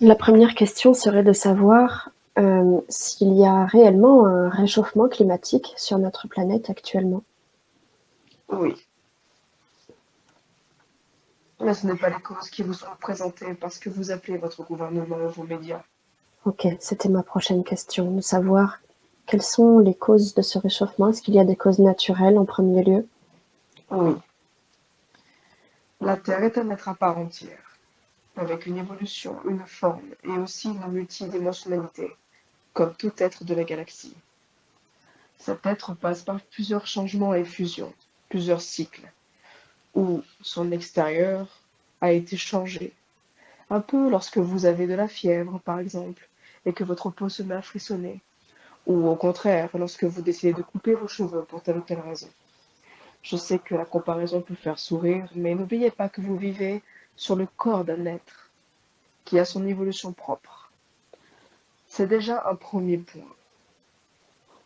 La première question serait de savoir euh, s'il y a réellement un réchauffement climatique sur notre planète actuellement. Oui. Mais ce n'est pas les causes qui vous sont présentées parce que vous appelez votre gouvernement ou vos médias. Ok, c'était ma prochaine question, de savoir quelles sont les causes de ce réchauffement. Est-ce qu'il y a des causes naturelles en premier lieu? Oui. La Terre est un être à part entière, avec une évolution, une forme et aussi une multidimensionnalité, comme tout être de la galaxie. Cet être passe par plusieurs changements et fusions, plusieurs cycles, où son extérieur a été changé. Un peu lorsque vous avez de la fièvre, par exemple, et que votre peau se met à frissonner, ou au contraire, lorsque vous décidez de couper vos cheveux pour telle ou telle raison. Je sais que la comparaison peut faire sourire, mais n'oubliez pas que vous vivez sur le corps d'un être qui a son évolution propre. C'est déjà un premier point.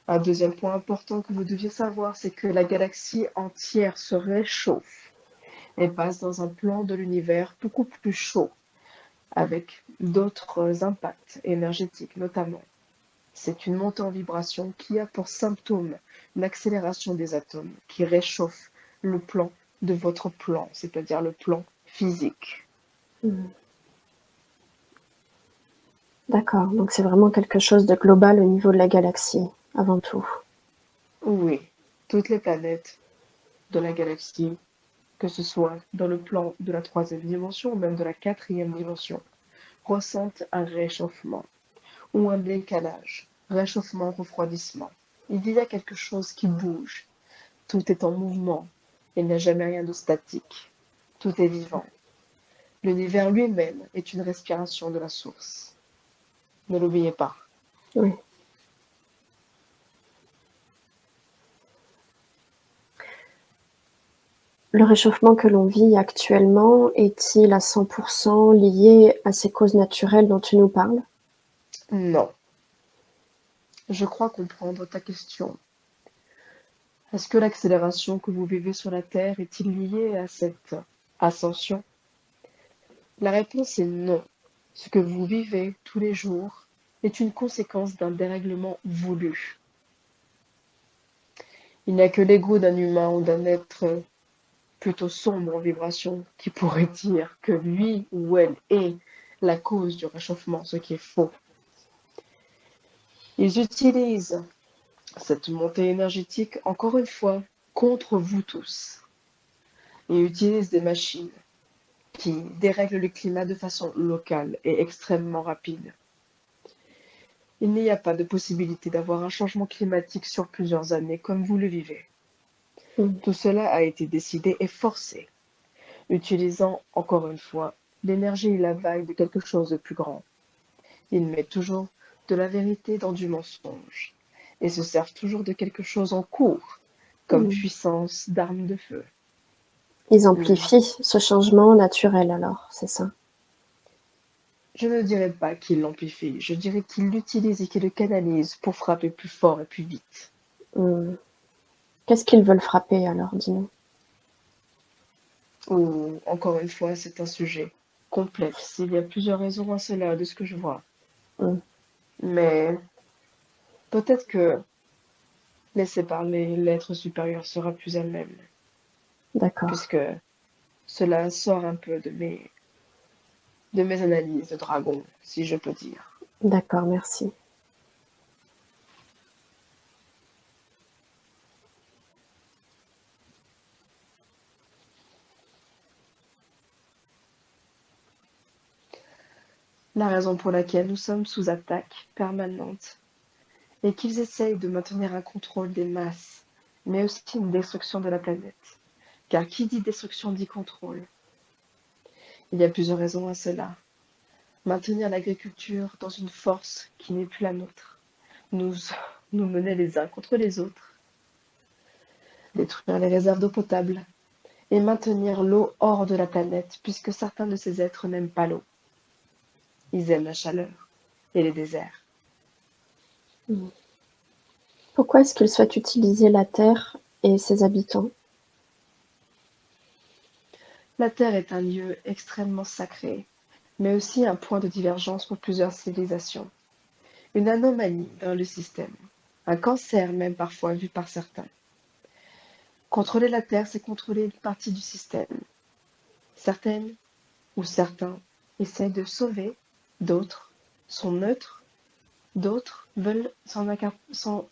Un deuxième point important que vous deviez savoir, c'est que la galaxie entière se réchauffe et passe dans un plan de l'univers beaucoup plus chaud, avec d'autres impacts énergétiques notamment. C'est une montée en vibration qui a pour symptôme l'accélération des atomes qui réchauffe le plan de votre plan, c'est-à-dire le plan physique. Hmm. D'accord, donc c'est vraiment quelque chose de global au niveau de la galaxie, avant tout. Oui, toutes les planètes de la galaxie, que ce soit dans le plan de la troisième dimension ou même de la quatrième dimension, ressentent un réchauffement ou un décalage, réchauffement, refroidissement. Il y a quelque chose qui bouge. Tout est en mouvement. Il n'y a jamais rien de statique. Tout est vivant. L'univers lui-même est une respiration de la source. Ne l'oubliez pas. Oui. Le réchauffement que l'on vit actuellement est-il à 100% lié à ces causes naturelles dont tu nous parles? Non. Je crois comprendre ta question. Est-ce que l'accélération que vous vivez sur la Terre est-il liée à cette ascension La réponse est non. Ce que vous vivez tous les jours est une conséquence d'un dérèglement voulu. Il n'y a que l'ego d'un humain ou d'un être plutôt sombre en vibration qui pourrait dire que lui ou elle est la cause du réchauffement, ce qui est faux. Ils utilisent cette montée énergétique, encore une fois, contre vous tous. Ils utilisent des machines qui dérèglent le climat de façon locale et extrêmement rapide. Il n'y a pas de possibilité d'avoir un changement climatique sur plusieurs années comme vous le vivez. Mm. Tout cela a été décidé et forcé, utilisant encore une fois l'énergie et la vague de quelque chose de plus grand. Il met toujours de la vérité dans du mensonge, et se servent toujours de quelque chose en cours, comme Mm. puissance d'arme de feu. Ils amplifient ce changement naturel alors, c'est ça Je ne dirais pas qu'il l'amplifie, je dirais qu'il l'utilise et qu'il le canalise pour frapper plus fort et plus vite. Hmm. Qu'est-ce qu'ils veulent frapper alors, dis-nous? Ou, encore une fois, c'est un sujet complexe. Il y a plusieurs raisons à cela, de ce que je vois. Mm. Mais peut-être que laisser parler l'être supérieur sera plus à même, D'accord. puisque cela sort un peu de mes, de mes analyses de dragon, si je peux dire. D'accord, merci. La raison pour laquelle nous sommes sous attaque permanente est qu'ils essayent de maintenir un contrôle des masses, mais aussi une destruction de la planète. Car qui dit destruction dit contrôle. Il y a plusieurs raisons à cela. Maintenir l'agriculture dans une force qui n'est plus la nôtre. Nous, nous mener les uns contre les autres. Détruire les réserves d'eau potable. Et maintenir l'eau hors de la planète, puisque certains de ces êtres n'aiment pas l'eau. Ils aiment la chaleur et les déserts. Pourquoi est-ce qu'ils souhaitent utiliser la Terre et ses habitants? La Terre est un lieu extrêmement sacré, mais aussi un point de divergence pour plusieurs civilisations. Une anomalie dans le système, un cancer même parfois vu par certains. Contrôler la Terre, c'est contrôler une partie du système. Certaines ou certains essaient de sauver, d'autres sont neutres, d'autres veulent s'en...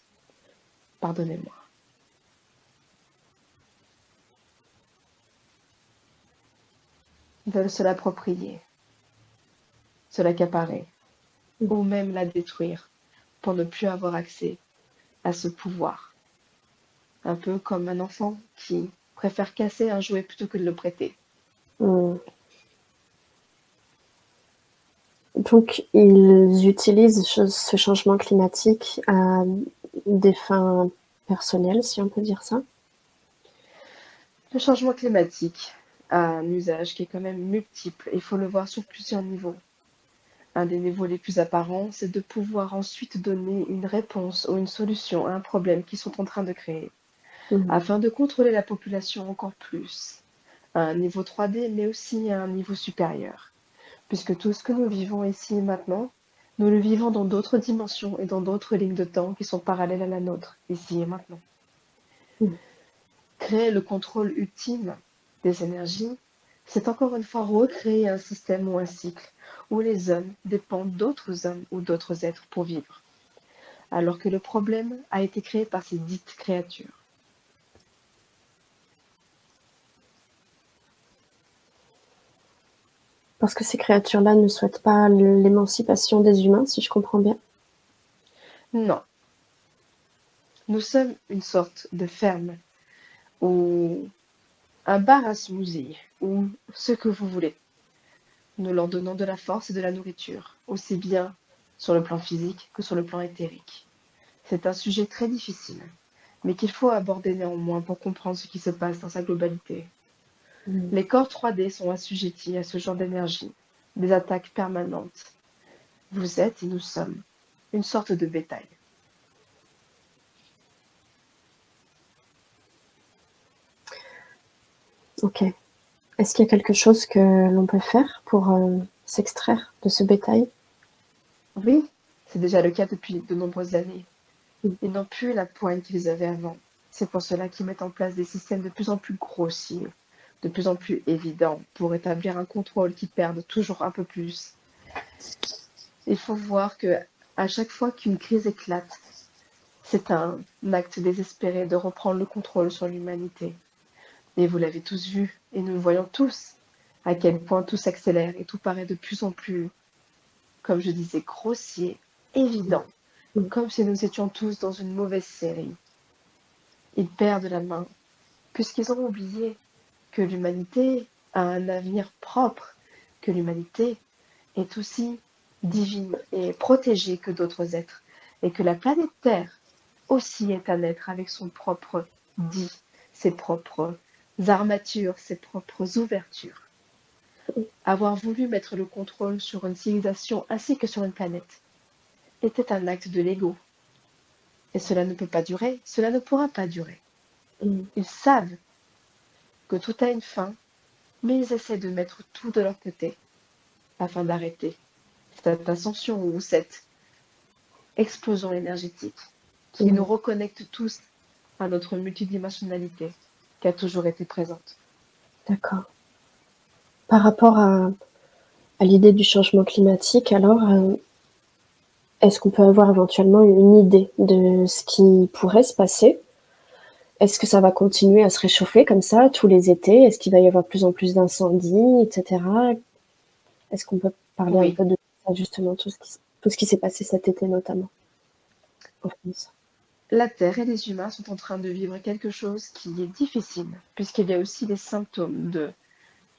Pardonnez-moi. Veulent se l'approprier, se l'accaparer, ou même la détruire pour ne plus avoir accès à ce pouvoir. Un peu comme un enfant qui préfère casser un jouet plutôt que de le prêter. Hmm. Donc, ils utilisent ce changement climatique à des fins personnelles, si on peut dire ça Le changement climatique un usage qui est quand même multiple. Il faut le voir sur plusieurs niveaux. Un des niveaux les plus apparents, c'est de pouvoir ensuite donner une réponse ou une solution à un problème qu'ils sont en train de créer, mhm. afin de contrôler la population encore plus, à un niveau 3D, mais aussi à un niveau supérieur. Puisque tout ce que nous vivons ici et maintenant, nous le vivons dans d'autres dimensions et dans d'autres lignes de temps qui sont parallèles à la nôtre, ici et maintenant. Mhm. Créer le contrôle ultime des énergies, c'est encore une fois recréer un système ou un cycle où les hommes dépendent d'autres hommes ou d'autres êtres pour vivre, alors que le problème a été créé par ces dites créatures. Parce que ces créatures-là ne souhaitent pas l'émancipation des humains, si je comprends bien? Non. Nous sommes une sorte de ferme où un bar à smoothie ou ce que vous voulez. Nous leur donnons de la force et de la nourriture, aussi bien sur le plan physique que sur le plan éthérique. C'est un sujet très difficile, mais qu'il faut aborder néanmoins pour comprendre ce qui se passe dans sa globalité. Mm. Les corps 3D sont assujettis à ce genre d'énergie, des attaques permanentes. Vous êtes et nous sommes une sorte de bétail. Ok. Est-ce qu'il y a quelque chose que l'on peut faire pour euh, s'extraire de ce bétail? Oui, c'est déjà le cas depuis de nombreuses années. Ils n'ont plus la poigne qu'ils avaient avant. C'est pour cela qu'ils mettent en place des systèmes de plus en plus grossiers, de plus en plus évidents, pour établir un contrôle qui perd toujours un peu plus. Il faut voir que à chaque fois qu'une crise éclate, c'est un acte désespéré de reprendre le contrôle sur l'humanité. Et vous l'avez tous vu, et nous voyons tous à quel point tout s'accélère et tout paraît de plus en plus, comme je disais, grossier, évident, comme si nous étions tous dans une mauvaise série. Ils perdent la main, puisqu'ils ont oublié que l'humanité a un avenir propre, que l'humanité est aussi divine et protégée que d'autres êtres, et que la planète Terre aussi est un être avec son propre dit, ses propres armatures, ses propres ouvertures. Avoir voulu mettre le contrôle sur une civilisation ainsi que sur une planète était un acte de l'ego. Et cela ne peut pas durer, cela ne pourra pas durer. Mm. Ils savent que tout a une fin, mais ils essaient de mettre tout de leur côté afin d'arrêter cette ascension ou cette explosion énergétique qui mm. nous reconnecte tous à notre multidimensionnalité qui a toujours été présente. D'accord. Par rapport à, l'idée du changement climatique, alors, euh, est-ce qu'on peut avoir éventuellement une idée de ce qui pourrait se passer? Est-ce que ça va continuer à se réchauffer comme ça tous les étés? Est-ce qu'il va y avoir de plus en plus d'incendies, etc. Est-ce qu'on peut parler un peu de ça, justement, tout ce qui, tout ce qui s'est passé cet été notamment? En France la Terre et les humains sont en train de vivre quelque chose qui est difficile, puisqu'il y a aussi les symptômes de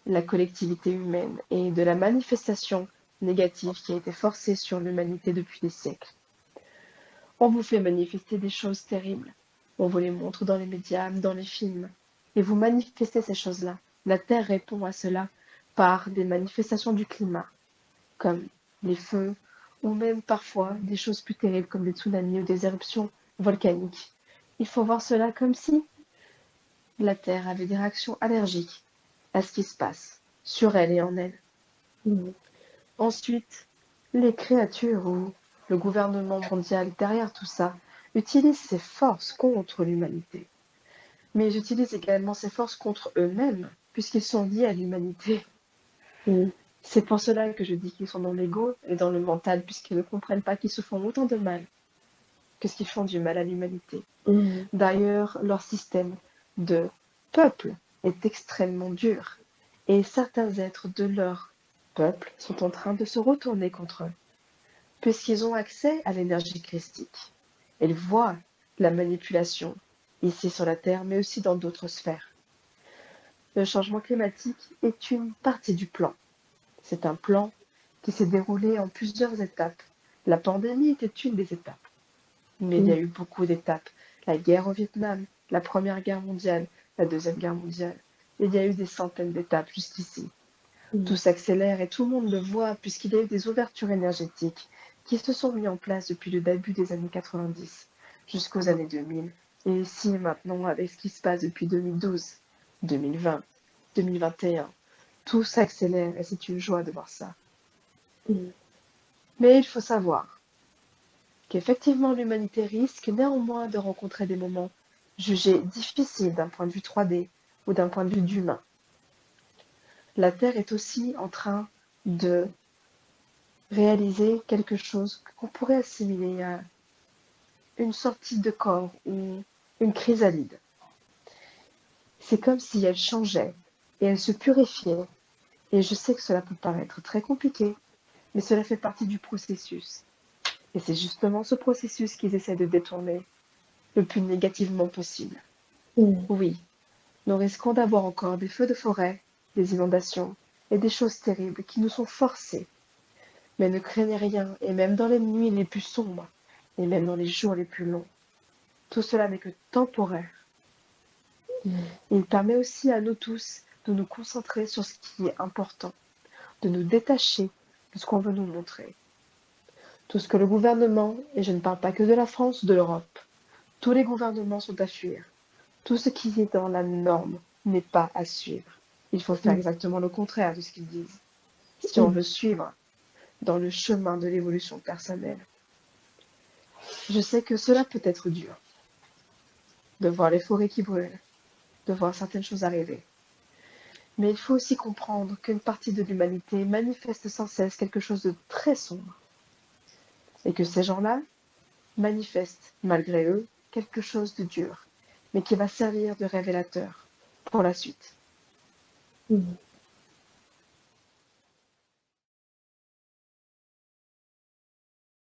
la collectivité humaine et de la manifestation négative qui a été forcée sur l'humanité depuis des siècles. On vous fait manifester des choses terribles. On vous les montre dans les médias, dans les films. Et vous manifestez ces choses-là. La Terre répond à cela par des manifestations du climat, comme les feux, ou même parfois des choses plus terribles comme des tsunamis ou des éruptions volcanique. Il faut voir cela comme si la Terre avait des réactions allergiques à ce qui se passe sur elle et en elle. Ensuite, les créatures ou le gouvernement mondial derrière tout ça utilisent ses forces contre l'humanité. Mais ils utilisent également ses forces contre eux-mêmes, puisqu'ils sont liés à l'humanité. Mm. C'est pour cela que je dis qu'ils sont dans l'ego et dans le mental, puisqu'ils ne comprennent pas qu'ils se font autant de mal que ce qu'ils font du mal à l'humanité. Mm. D'ailleurs, leur système de peuple est extrêmement dur, et certains êtres de leur peuple sont en train de se retourner contre eux, puisqu'ils ont accès à l'énergie christique. Ils voient la manipulation ici sur la Terre, mais aussi dans d'autres sphères. Le changement climatique est une partie du plan. C'est un plan qui s'est déroulé en plusieurs étapes. La pandémie était une des étapes. Mais il y a eu beaucoup d'étapes. La guerre au Vietnam, la Première Guerre mondiale, la Deuxième Guerre mondiale. Il y a eu des centaines d'étapes jusqu'ici. Mm. Tout s'accélère et tout le monde le voit puisqu'il y a eu des ouvertures énergétiques qui se sont mises en place depuis le début des années 90 jusqu'aux années 2000. Et ici maintenant avec ce qui se passe depuis 2012, 2020, 2021, tout s'accélère et c'est une joie de voir ça. Mm. Mais il faut savoir qu'effectivement l'humanité risque néanmoins de rencontrer des moments jugés difficiles d'un point de vue 3D ou d'un point de vue d'humain. La Terre est aussi en train de réaliser quelque chose qu'on pourrait assimiler à une sortie de corps ou une chrysalide. C'est comme si elle changeait et elle se purifiait. Et je sais que cela peut paraître très compliqué, mais cela fait partie du processus. Et c'est justement ce processus qu'ils essaient de détourner le plus négativement possible. Mm. Oui, nous risquons d'avoir encore des feux de forêt, des inondations et des choses terribles qui nous sont forcées. Mais ne craignez rien, et même dans les nuits les plus sombres, et même dans les jours les plus longs, tout cela n'est que temporaire. Mm. Il permet aussi à nous tous de nous concentrer sur ce qui est important, de nous détacher de ce qu'on veut nous montrer. Tout ce que le gouvernement, et je ne parle pas que de la France, de l'Europe, tous les gouvernements sont à fuir. Tout ce qui est dans la norme n'est pas à suivre. Il faut faire Mm. exactement le contraire de ce qu'ils disent. Si on Mm. veut suivre dans le chemin de l'évolution personnelle. Je sais que cela peut être dur. De voir les forêts qui brûlent, de voir certaines choses arriver. Mais il faut aussi comprendre qu'une partie de l'humanité manifeste sans cesse quelque chose de très sombre. Et que ces gens-là manifestent, malgré eux, quelque chose de dur, mais qui va servir de révélateur pour la suite. Mm.